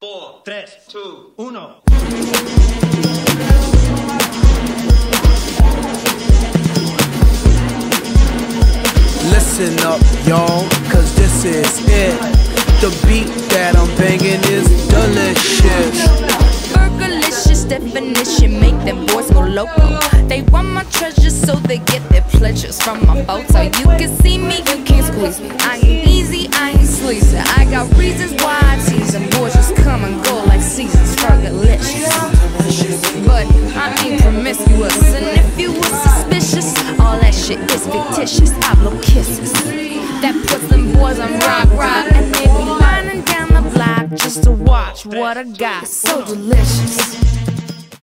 four, tres, two, uno. Listen up, y'all, cause this is it. The beat that I'm banging is delicious. Fergalicious definition make them boys go loco. They want my treasures so they get their pleasures from my photo. You can see me, you can't But I ain't promiscuous. And if you were suspicious, all that shit is fictitious. I blow kisses. That puts them boys on rock, rock. And they be lining down the block just to watch what I got. So delicious.